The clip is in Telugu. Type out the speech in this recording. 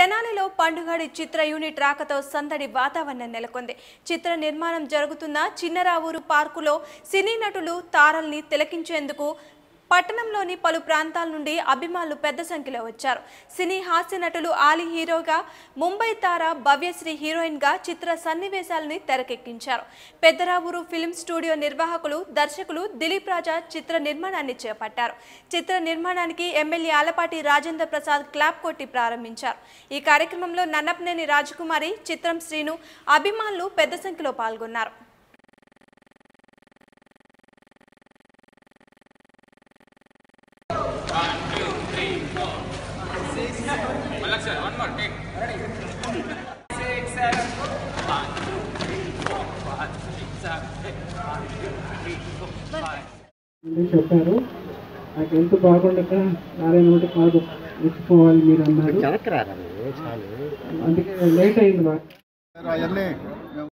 తెనాలిలో పండుగడి చిత్ర యూనిట్ రాకతో సందడి వాతావరణం నెలకొంది. చిత్ర నిర్మాణం జరుగుతున్న చిన్నరావూరు పార్కులో సినీ నటులు తారల్ని తిలకించేందుకు పట్టణంలోని పలు ప్రాంతాల నుండి అభిమానులు పెద్ద సంఖ్యలో వచ్చారు. సినీ హాస్య నటులు ఆలీ హీరోగా ముంబై తార భవ్యశ్రీ హీరోయిన్గా చిత్ర సన్నివేశాలని తెరకెక్కించారు. పెద్దరావూరు ఫిల్మ్ స్టూడియో నిర్వాహకులు దర్శకులు దిలీప్ రాజా చిత్ర నిర్మాణాన్ని చేపట్టారు. చిత్ర నిర్మాణానికి ఎమ్మెల్యే ఆలపాటి రాజేంద్ర ప్రసాద్ క్లాప్ కొట్టి ప్రారంభించారు. ఈ కార్యక్రమంలో నన్నపనేని రాజకుమారి చిత్రం శ్రీను అభిమానులు పెద్ద సంఖ్యలో పాల్గొన్నారు. అని చెప్పారు నాకు ఎంత బాగుండక నారాయణ ఒకటి కాదు ఇచ్చిపోవాలి మీరు అన్నారు వెనక్కి రారా నువ్వు చాలు అందుకే లేట్ అయింది బాగా అవన్నీ